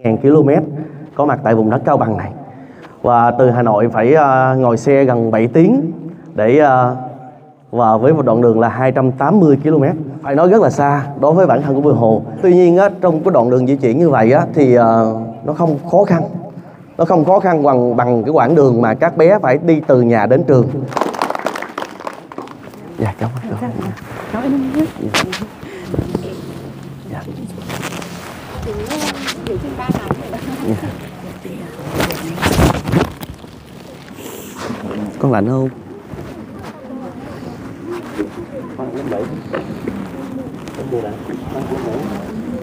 2.000 km có mặt tại vùng đất Cao Bằng này. Và từ Hà Nội phải uh, ngồi xe gần 7 tiếng để uh, và với một đoạn đường là 280 km. Phải nói rất là xa đối với bản thân của Bùi Hồ. Tuy nhiên á, trong cái đoạn đường di chuyển như vậy á, thì uh, nó không khó khăn. Nó không khó khăn bằng bằng cái quãng đường mà các bé phải đi từ nhà đến trường. Dạ cảm ơn cảm ơn Cảm ơn anh nhé. dạ. Giữ trên ba tháng rồi. con lạnh không? Con lớp bảy. Lớp mười đã con bảy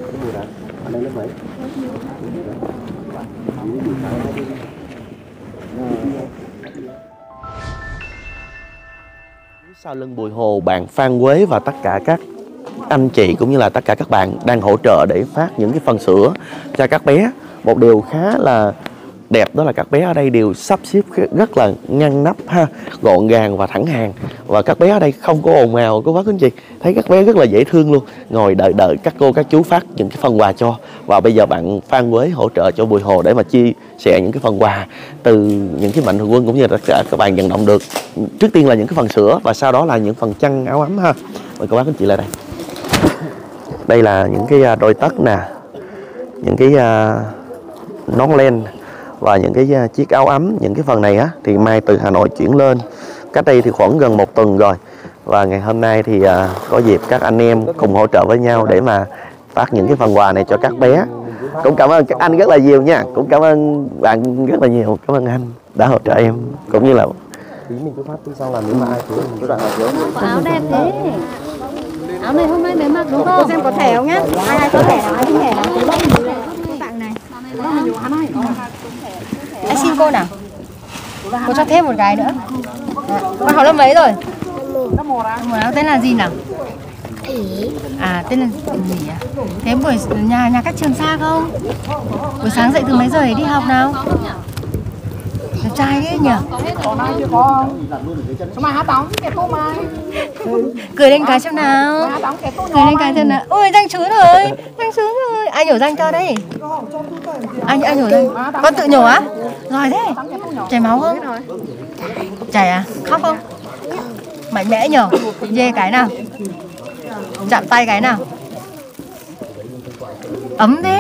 lớp mười đã anh đang lớp bảy. Sau lưng bùi hồ bạn phan quế và tất cả các anh chị cũng như là tất cả các bạn đang hỗ trợ để phát những cái phần sữa cho các bé. Một điều khá là đẹp đó là các bé ở đây đều sắp xếp rất là ngăn nắp ha, gọn gàng và thẳng hàng. Và các bé ở đây không có ồn ào cô bác anh chị thấy các bé rất là dễ thương luôn. Ngồi đợi đợi các cô, các chú phát những cái phần quà cho. Và bây giờ bạn Phan Quế hỗ trợ cho Bùi Hồ để mà chia sẻ những cái phần quà từ những cái mạnh thường quân cũng như là tất cả các bạn vận động được. Trước tiên là những cái phần sữa và sau đó là những phần chăn áo ấm ha. Mời cô bác anh chị lại đây đây là những cái à, đôi tất nè những cái à, nón len và những cái à, chiếc áo ấm. Những cái phần này á thì mai từ Hà Nội chuyển lên. Cách đây thì khoảng gần một tuần rồi. Và ngày hôm nay thì có dịp các anh em cùng hỗ trợ với nhau để mà phát những cái phần quà này cho các bé. Cũng cảm ơn các anh rất là nhiều nha. Cũng cảm ơn bạn rất là nhiều. Cảm ơn anh đã hỗ trợ em cũng như là tí mình cứ phát tí sau là nếu mà ai thiếu mình cứ đặt thiếu Có áo đẹp thế. Áo này hôm nay mới mặc đúng không? xem có thẻ không nhá. Ai ai có thẻ nào, ai xin thẻ nào. Tặng này. Anh xin cô nào. Cô cho thêm một cái nữa. Con học lớp mấy rồi? Lớp 1 áo tên là gì nào? À tên là gì à? Thế buổi nhà nhà cách trường xa không? Buổi sáng dậy từ mấy giờ để đi học nào? Đẹp trai đấy nhỉ? Cười lên cái xem nào. Cười lên cái xem nào. Ôi danh trứ rồi Danh trứ rồi. Ai nhổ danh cho đây? Anh anh nhổ danh? Con tự nhổ á? Giỏi thế. Chảy máu không? Chảy à? Khóc không? Mạnh mẽ nhở? Dê cái nào? Chạm tay cái nào? Ấm thế.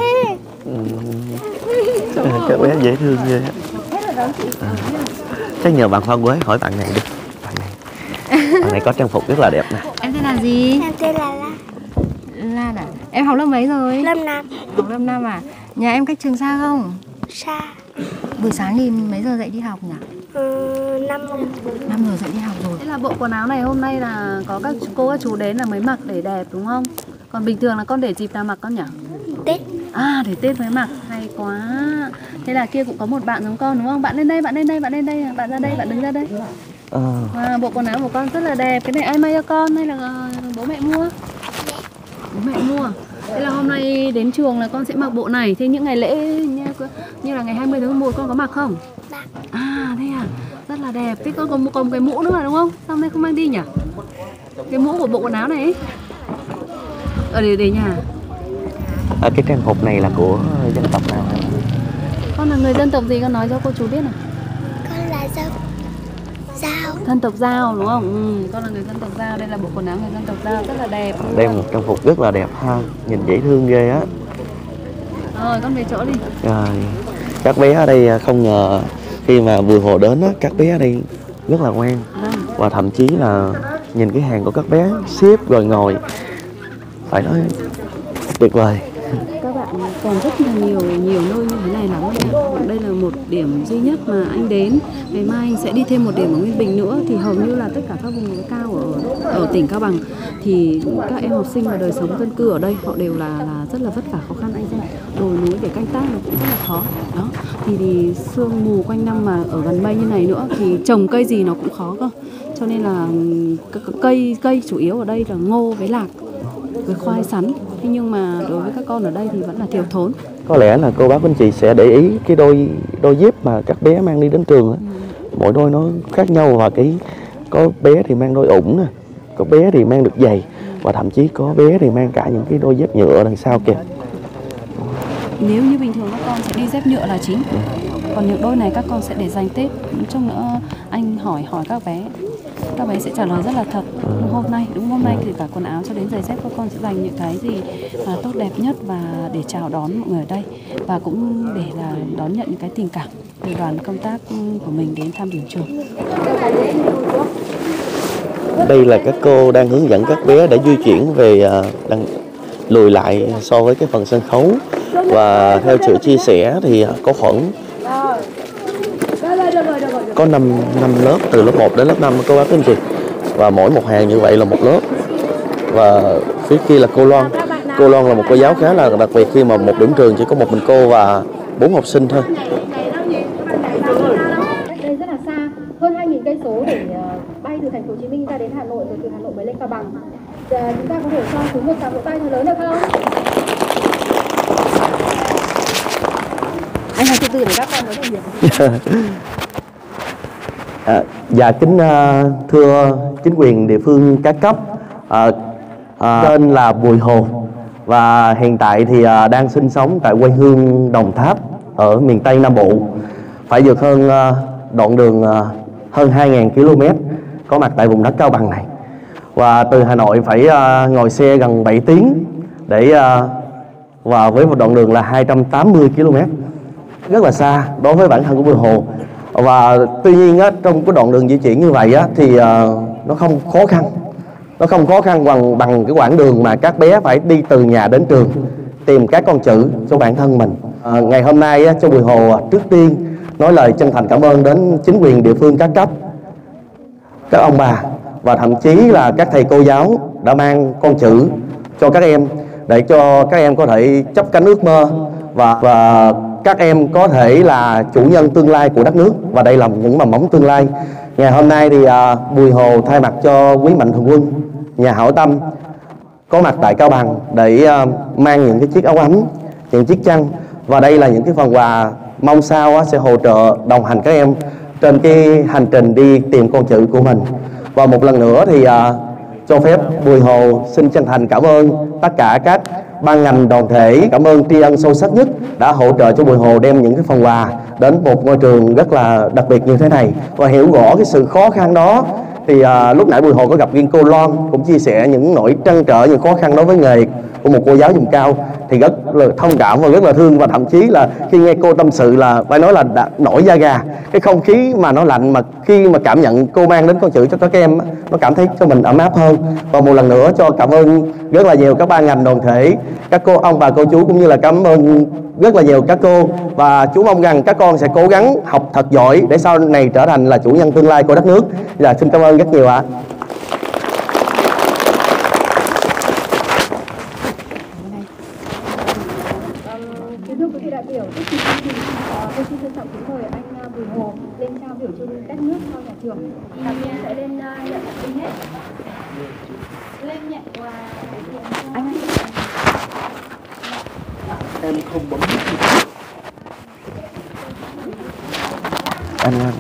Các bé dễ thương ghê. À, chắc nhờ bạn Phan Quế hỏi bạn này đi. Bạn này. Bạn này có trang phục rất là đẹp nè. Em tên là gì? Em tên là La, Lan à? Em học lớp mấy rồi? Lâm Nam, Học lớp 5 à? Nhà em cách trường xa không? Sa, Buổi sáng thì mấy giờ dậy đi học nhỉ? Ừ, Năm, 5 giờ dậy đi học rồi. Thế là bộ quần áo này hôm nay là có các cô các chú đến là mới mặc để đẹp đúng không? Còn bình thường là con để dịp nào mặc con nhỉ? Tết, À để Tết mới mặc, quá. Thế là kia cũng có một bạn giống con đúng không? Bạn lên đây, bạn lên đây, bạn lên đây, bạn ra đây, bạn đứng ra đây. Ờ, Wow, bộ quần áo của con rất là đẹp. Cái này ai may cho con hay là ờ, bố mẹ mua? Bố mẹ mua. Thế là hôm nay đến trường là con sẽ mặc bộ này. Thế những ngày lễ như, như là ngày 20 tháng 11 con có mặc không? Mặc. À thế à, rất là đẹp. Thế con còn, còn một cái mũ nữa là đúng không? Sao hôm nay không mang đi nhỉ? Cái mũ của bộ quần áo này ấy. Ở để để nhà. À, cái trang phục này là của dân tộc nào Con là người dân tộc gì con nói cho cô chú biết nào. con là dâu, dao, Dân tộc Giao đúng không? Ừ, con là người dân tộc Giao. Đây là bộ quần áo người dân tộc Giao rất là đẹp. luôn. đây một trang phục rất là đẹp ha nhìn dễ thương ghê á Rồi con về chỗ đi. Rồi, các bé ở đây à, không ngờ khi mà Bùi Hồ đến á, các bé ở đây rất là ngoan Vâng. và thậm chí là nhìn cái hàng của các bé xếp rồi ngồi phải nói tuyệt vời còn rất là nhiều nhiều nơi như thế này lắm. Đây là một điểm duy nhất mà anh đến. Ngày mai anh sẽ đi thêm một điểm ở Nguyên Bình nữa. Thì hầu như là tất cả các vùng núi cao ở ở tỉnh Cao Bằng, thì các em học sinh và đời sống dân cư ở đây, họ đều là là rất là vất vả khó khăn. Anh xem đồi núi để canh tác nó cũng rất là khó. Đó, thì thì sương mù quanh năm mà ở gần mây như này nữa thì trồng cây gì nó cũng khó cơ. Cho nên là ừ, cây cây chủ yếu ở đây là ngô với lạc với khoai sắn thế nhưng mà đối với các con ở đây thì vẫn là thiếu thốn. Có lẽ là cô bác anh chị sẽ để ý cái đôi đôi dép mà các bé mang đi đến trường á. Mỗi đôi nó khác nhau và cái có bé thì mang đôi ủng nè có bé thì mang được giày và thậm chí có bé thì mang cả những cái đôi dép nhựa đằng sau kìa nếu như bình thường các con sẽ đi dép nhựa là chính. Còn những đôi này các con sẽ để dành tết chung nữa. Anh hỏi hỏi các bé. Các bé sẽ trả lời rất là thật. Hôm nay, đúng hôm nay thì cả quần áo cho đến giày dép, các con sẽ dành những cái gì mà tốt đẹp nhất và để chào đón mọi người ở đây. Và cũng để là đón nhận những cái tình cảm từ đoàn công tác của mình đến thăm điểm trường. Đây là các cô đang hướng dẫn các bé để di chuyển về à, đăng lùi lại so với cái phần sân khấu. Và theo sự chia sẻ thì có khoảng có 5, năm lớp từ lớp 1 đến lớp 5 cô bác anh chị và mỗi một hàng như vậy là một lớp. Và phía kia là cô Loan. Cô Loan là một cô giáo khá là đặc biệt khi mà một điểm trường chỉ có một mình cô và bốn học sinh thôi đây rất là xa hơn 2.000 cây số để ờ, bay từ thành phố Hồ Chí Minh ra đến Hà Nội rồi từ Hà Nội mới lên Cao Bằng. Ờ, chúng ta có thể cho chúng một tràng vỗ tay thật lớn được không? Anh nói từ từ để các con nói được hiểu. À, dạ kính uh, thưa chính quyền địa phương các cấp uh, uh, tên là Bùi Hồ và hiện tại thì uh, đang sinh sống tại quê hương Đồng Tháp ở miền Tây Nam Bộ. Phải vượt hơn uh, đoạn đường uh, hơn 2.000 km có mặt tại vùng đất Cao Bằng này. Và từ Hà Nội phải uh, ngồi xe gần 7 tiếng để uh, và với một đoạn đường là 280 km rất là xa đối với bản thân của Bùi Hồ. Và tuy nhiên á, trong cái đoạn đường di chuyển như vậy á, thì uh, nó không khó khăn. Nó không khó khăn bằng bằng cái quãng đường mà các bé phải đi từ nhà đến trường tìm các con chữ cho bản thân mình. Ờ, ngày hôm nay á, cho Bùi Hồ à, trước tiên nói lời chân thành cảm ơn đến chính quyền địa phương các cấp các ông bà và thậm chí là các thầy cô giáo đã mang con chữ cho các em để cho các em có thể chấp cánh ước mơ và và các em có thể là chủ nhân tương lai của đất nước và đây là những mầm móng tương lai. Ngày hôm nay thì à, Bùi Hồ thay mặt cho quý mạnh thường quân nhà hảo tâm có mặt tại Cao Bằng để à, mang những cái chiếc áo ấm những chiếc chăn. Và đây là những cái phần quà mong sao á, sẽ hỗ trợ đồng hành các em trên cái hành trình đi tìm con chữ của mình. Và một lần nữa thì à, cho phép Bùi Hồ xin chân thành cảm ơn tất cả các ban ngành đoàn thể cảm ơn tri ân sâu sắc nhất đã hỗ trợ cho Bùi Hồ đem những cái phần quà đến một ngôi trường rất là đặc biệt như thế này. Và hiểu rõ cái sự khó khăn đó thì à, lúc nãy Bùi Hồ có gặp riêng cô Loan cũng chia sẻ những nỗi trăn trở những khó khăn đối với nghề của một cô giáo vùng cao thì rất là thông cảm và rất là thương và thậm chí là khi nghe cô tâm sự là phải nói là đã nổi da gà. Cái không khí mà nó lạnh mà khi mà cảm nhận cô mang đến con chữ cho các em nó cảm thấy cho mình ấm áp hơn. Và một lần nữa cho cảm ơn rất là nhiều các ban ngành đoàn thể, các cô ông bà, cô chú cũng như là cảm ơn rất là nhiều các cô. Và chú mong rằng các con sẽ cố gắng học thật giỏi để sau này trở thành là chủ nhân tương lai của đất nước. Là xin cảm ơn rất nhiều ạ. à thưa quý vị đại biểu, trước khi chương trình, ờ, tôi xin trân trọng kính mời anh ờ, Bùi Hồ lên trao biểu trưng đất nước cho nhà trường. Đầu tiên sẽ lên ờ, nhận vinh hết. Lên nhận quà. Anh em không bấm. Anh em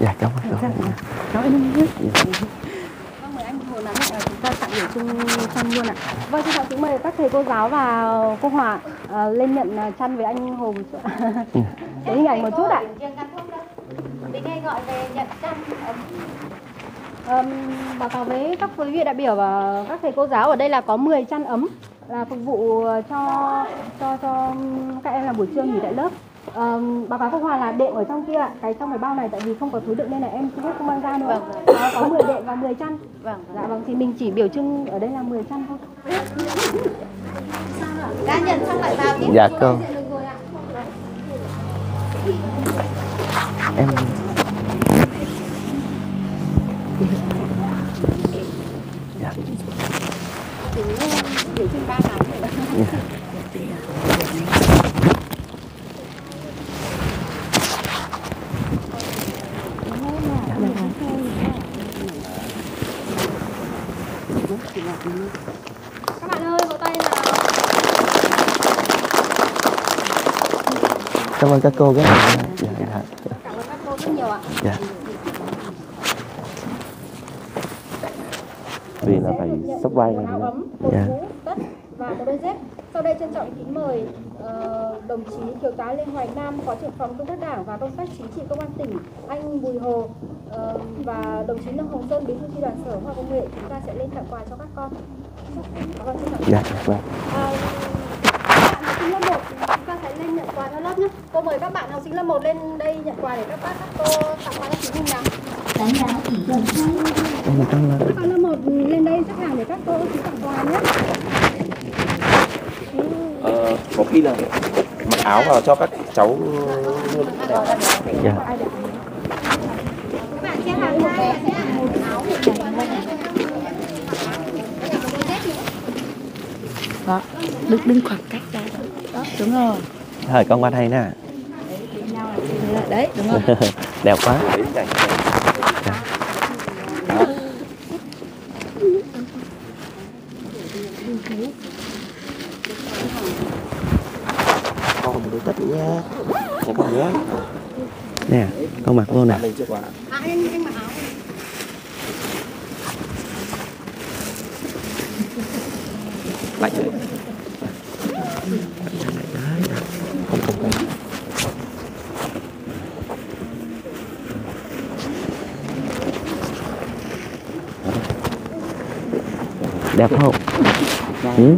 dạ cảm ơn cô Cháu em không biết. Vâng, mời anh Hồ nắm lại chúng ta tặng biểu trưng chăn luôn ạ. Vâng, xin kính mời các thầy cô giáo và cô Hòa ờ, lên nhận ờ, chăn với anh chút. Để hình ảnh một chút ạ. Mình nghe gọi về nhận chăn ấm Ờm, báo cáo với các quý vị đại biểu và các thầy cô giáo ở đây là có 10 chăn ấm là phục vụ cho cho cho các em làm buổi trưa nghỉ tại lớp. Ờm, báo cáo cô Hòa là đệm ở trong kia ạ, cái trong cái bao này tại vì không có túi đựng nên là em xin phép không mang ra nữa. Đó, có 10 đệm và 10 chăn. Vâng. Dạ vâng thì mình chỉ biểu trưng ở đây là 10 chăn thôi. Đã nhận xong lại vào tiếp dạ, dạ cô em dạ. Biểu trưng 3 tháng rồi. Các bạn ơi, vỗ tay nào cảm ơn các cô rất là dạ, dạ. Cảm ơn các cô rất nhiều ạ. dạ. vì là phải sắp vai này Dạ. mũ, tất và một đôi dép. Sau đây trân trọng kính mời ờ, đồng chí Thiếu tá Lê Hoài Nam, Phó trưởng phòng công tác đảng và công tác chính trị công an tỉnh, anh Bùi Hồ ờ, và đồng chí Nông Hồng Sơn, bí thư chi đoàn sở khoa công nghệ. Chúng ta sẽ lên tặng quà cho các con. Cảm ơn. dạ vâng À, bạn học sinh lớp 1 chúng ta cho lớp nhé. Cô mời các bạn học sinh lớp 1 lên đây nhận quà để các bác các cô tặng quà cho chính mình nào. Một trăm là Các bạn lớp 1 lên đây xếp hàng để các cô chú tặng quà nhé. Ờ, có khi là mặc áo vào cho các cháu luôn dạ Các bạn xếp hàng ra xếp hàng một áo. đó đứng đứng khoảng cách ra đó đúng rồi thời con qua đây nè. Đấy đúng rồi đẹp quá. Đấy con tất nữa nha. Có con nữa. Nè con mặc vô nè. Lên trước quả À, anh, anh mặc áo. lạnh rồi đẹp không? Ừ?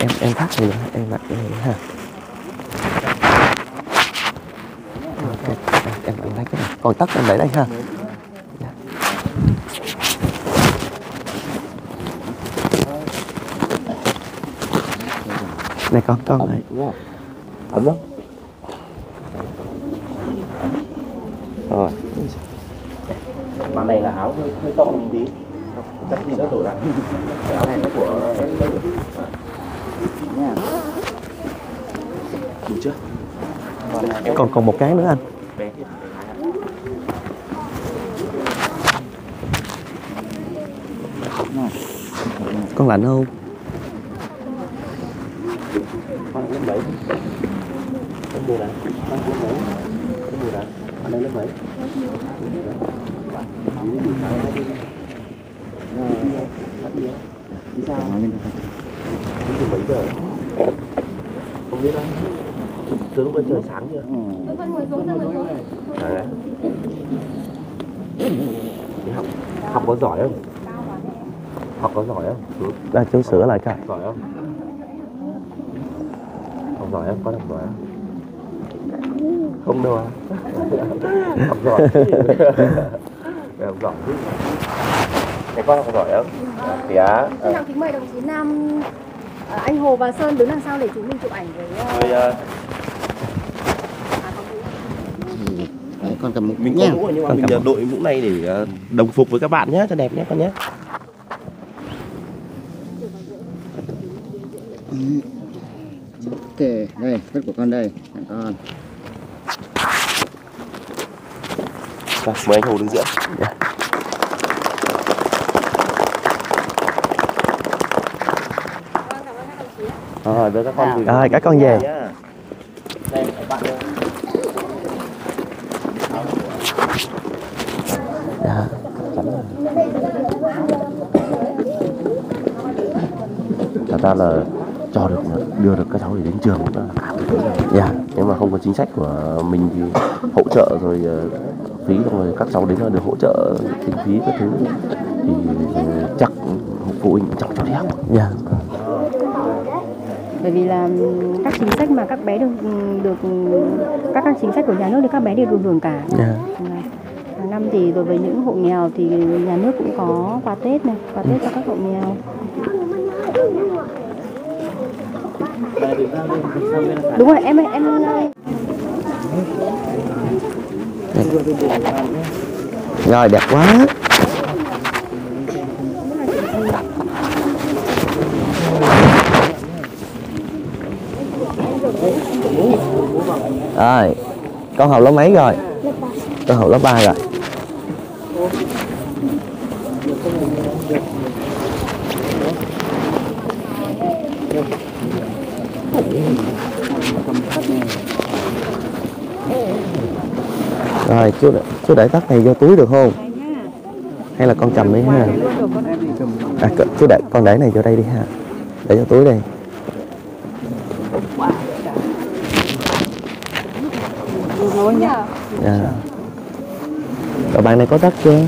em em phát thì em mặc cái này ha Ok, em em lấy cái này. Còn tóc em để đây ha dạ. này con con này. Ấm lắm rồi mà này là áo hơi, hơi to một tí. Chắc gì đã đổi lại cái áo này nó của em đây. Nha đủ chưa? Còn em còn còn một cái nữa anh. con lạnh không? Con lớp mấy? Lớp mười đấy con lớp mấy lớp mười đấy con đây lớp không biết đâu từ lúc bây sáng chưa học học có giỏi không học có giỏi không à, chú sửa lại coi. Giỏi không học giỏi không con học giỏi không không đâu à học giỏi Học giỏi chứ Thế con học giỏi không? Thì á Xin chào kính mời đồng chí Nam, ờ, anh Hồ và Sơn đứng đằng sau để chúng mình chụp ảnh với ờ, Rồi ờ, Đấy, con cầm một mình có mũ nhưng mà Con mình ờ, đội mũ này để ờ, đồng phục với các bạn nhé cho đẹp nhé con nhé. Ok, đây, tất của con đây, con. Rồi, mời anh Hồ đứng giữa Rồi, đưa các con về Rồi, các con về. Đây, bạn dạ. thật ra là cho được đưa được các cháu đến trường cũng là cả một cái rồi. dạ nếu mà không có chính sách của mình thì hỗ trợ rồi ờ, phí rồi các cháu đến là được hỗ trợ kinh phí các thứ. Thì chắc phụ huynh chẳng cho đi học dạ. Bởi vì là các chính sách mà các bé được được các các chính sách của nhà nước thì các bé đều được hưởng cả. Dạ. Hàng năm thì đối với những hộ nghèo thì nhà nước cũng có quà Tết này quà Tết cho các hộ nghèo. Đúng rồi em ơi em rồi đẹp quá. Rồi con học lớp mấy rồi? Con học lớp 3 rồi. Rồi chú để- chú để tắt này vô túi được không? Hay là con cầm đi ha. À, chú để con để này vô đây đi ha. Để vô túi đây. Dạ. Rồi bạn này có tắt chưa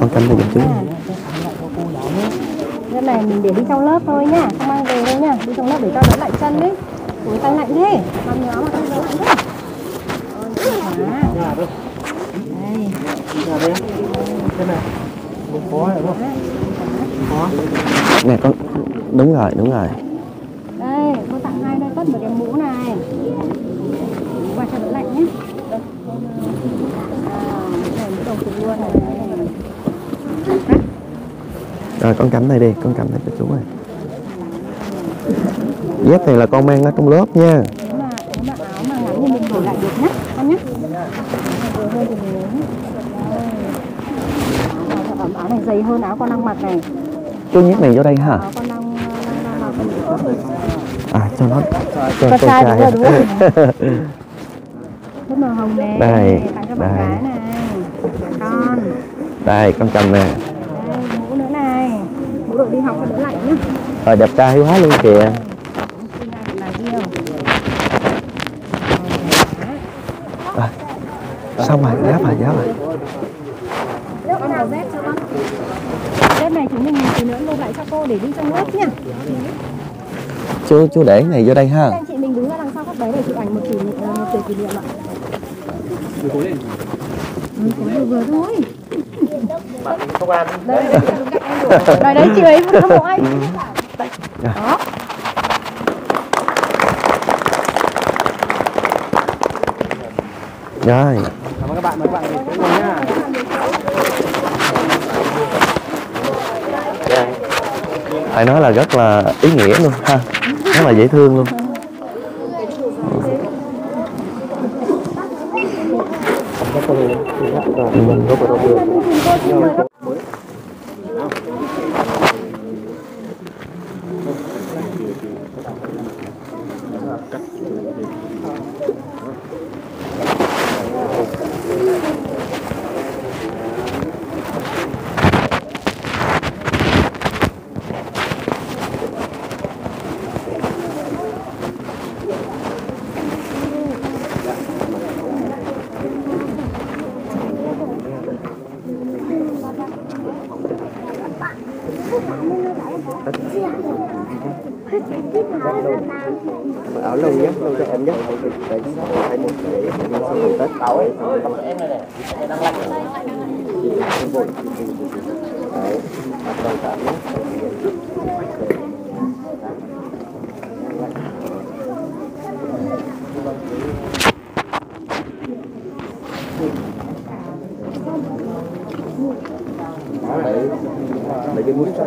con đây giùm chú cái này mình để đi trong lớp thôi nhá không mang về đâu nhá. Đi trong lớp để cho đỡ lạnh chân đấy. Ủi tay lạnh thế. Làm nhỏ mà tay đỡ lạnh thế nè con đúng rồi đúng rồi đây cô tặng hai đôi tất một cái mũ này qua cho đỡ lạnh nhé à, này mũ đồng phục luôn này rồi con cầm này đi con cầm này cho chú ơi. Dép này là con mang ở trong lớp nha. Áo này dày hơn áo con đang mặc này chú nhét này vô đây ha áo con đang à cho nó cho Con trai đúng rồi, đúng rất màu hồng này Đây, đây. Đây con cầm nè. Mũ nữa này. Mũ đội đi học cho đỡ lạnh nhé rồi đẹp trai quá luôn kìa. Yêu xong rồi giáp rồi giáp rồi dép này chúng mình tí nữa lưu lại cho cô để đi trong lớp nhá. Chú chú để cái này vô đây ha. Anh chị mình đứng ra đằng sau các bé để chụp ảnh một kỷ niệm một kiểu kỷ niệm ạ. Ừ, có vừa vừa thôi không ăn đây đấy. chị đây đấy chị ấy vừa hâm mộ anh đó. Rồi. Cảm ơn các bạn mời các bạn về chỗ ngồi nhá phải nói là rất là ý nghĩa luôn ha. Rất là dễ thương luôn. Áo lông nhé lông cho em nhé đấy hai một cái xong tất áo ấy cái này này em đang lạnh không vội đấy đầu cả nhé đấy lấy cái mũi cho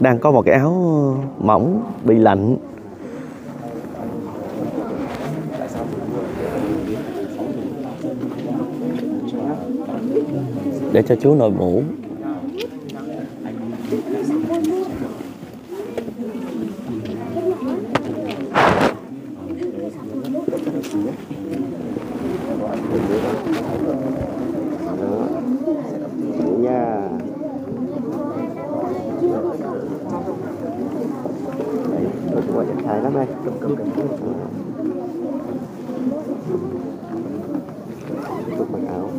đang có một cái áo mỏng bị lạnh để cho chú nội ngủ Mũ nha đấy tôi gọi điện thái lắm đây cầm cầm cầm tiếp tục mặc áo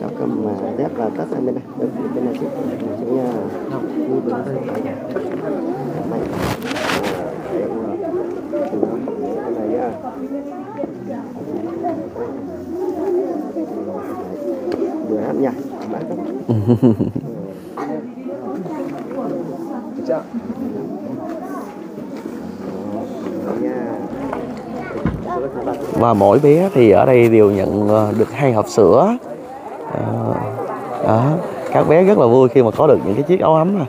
cháu cầm mà dép vào tất sang bên này đây bên này chứ chú nha như bên đây mạnh À, đấy, đúng rồi. Cái này nhá vừa hát nhảy bạn Được chưa? Đó, nha và mỗi bé thì ở đây đều nhận ờ, được hai hộp sữa. À, đó các bé rất là vui khi mà có được những cái chiếc áo ấm này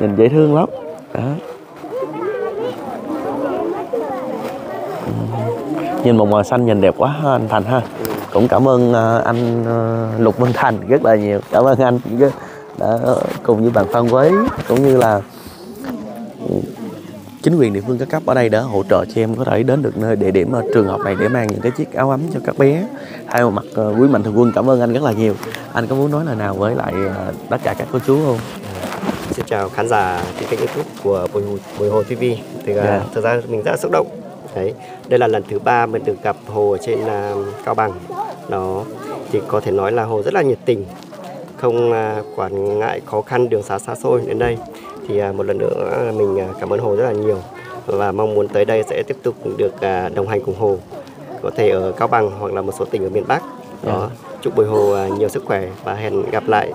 nhìn dễ thương lắm. Đó. Nhìn một màu xanh nhìn đẹp quá ha anh Thành ha cũng cảm ơn ờ, anh ờ, Lục Văn Thành rất là nhiều. Cảm ơn anh đã cùng với bạn Phan Quế cũng như là chính quyền địa phương các cấp ở đây đã hỗ trợ cho em có thể đến được nơi địa điểm trường học này để mang những cái chiếc áo ấm cho các bé. Thay một mặt ờ, quý mạnh thường quân cảm ơn anh rất là nhiều. Anh có muốn nói lời nào với lại tất cả các cô chú không? Xin chào khán giả trên kênh youtube của Bồi Hồ, Bồi Hồ TV thì Dạ. uh, thực ra mình rất là xúc động. Đấy đây là lần thứ ba mình được gặp Hồ ở trên à, Cao Bằng nó thì có thể nói là Hồ rất là nhiệt tình không à, quản ngại khó khăn đường xá xa xôi đến đây. Thì à, một lần nữa mình à, cảm ơn Hồ rất là nhiều và mong muốn tới đây sẽ tiếp tục được đồng hành cùng Hồ có thể ở Cao Bằng hoặc là một số tỉnh ở miền Bắc. Đó chúc Bồi Hồ nhiều sức khỏe và hẹn gặp lại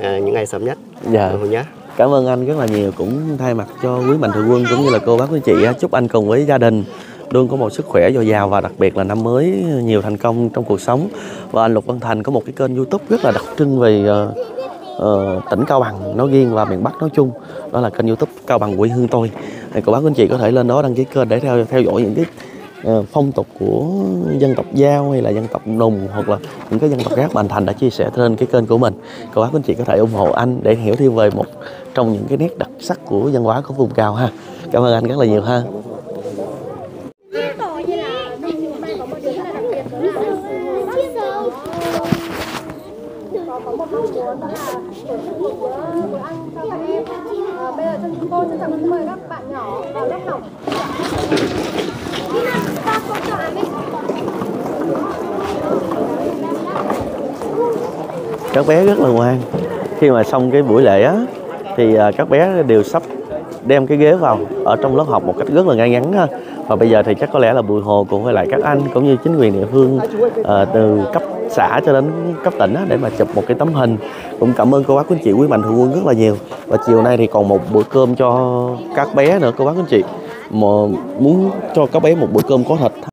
những ngày sớm nhất. Dạ. Hồ nhé cảm ơn anh rất là nhiều cũng thay mặt cho quý mạnh thường quân cũng như là cô bác quý chị chúc anh cùng với gia đình luôn có một sức khỏe dồi dào và đặc biệt là năm mới nhiều thành công trong cuộc sống. Và anh Lục Văn Thành có một cái kênh YouTube rất là đặc trưng về uh, uh, tỉnh Cao Bằng nói riêng và miền Bắc nói chung. Đó là kênh YouTube Cao Bằng quê hương tôi. Thì cô bác quý anh chị có thể lên đó đăng ký kênh để theo theo dõi những cái uh, phong tục của dân tộc Giao hay là dân tộc Nùng hoặc là những cái dân tộc khác mà anh Thành đã chia sẻ trên cái kênh của mình. Cô bác quý anh chị có thể ủng hộ anh để hiểu thêm về một trong những cái nét đặc sắc của văn hóa của vùng cao ha. Cảm ơn anh rất là nhiều ha bây giờ chúng cô xin chào mời các bạn nhỏ vào lớp học các bé rất là ngoan. Khi mà xong cái buổi lễ á, thì à, các bé đều sắp đem cái ghế vào, ở trong lớp học một cách rất là ngay ngắn ha và bây giờ thì chắc có lẽ là bùi hồ cùng với lại các anh cũng như chính quyền địa phương à, từ cấp xã cho đến cấp tỉnh á, để mà chụp một cái tấm hình. Cũng cảm ơn cô bác quý anh chị quý mạnh thường quân rất là nhiều. Và chiều nay thì còn một bữa cơm cho các bé nữa cô bác quý anh chị. Mà muốn cho các bé một bữa cơm có thịt.